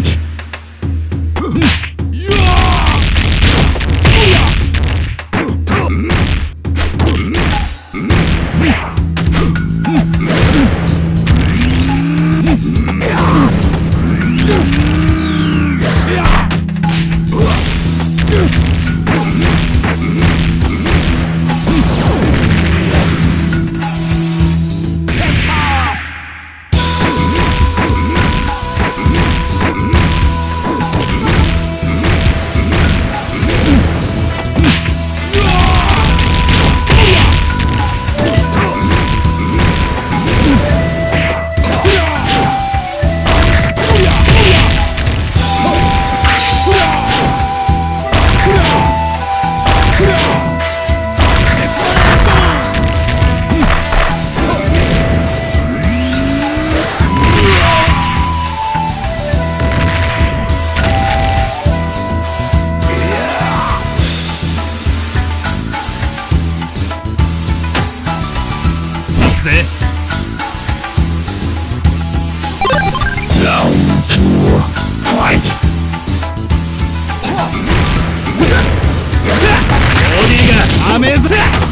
time. ぜ。ボディがアメーズだ。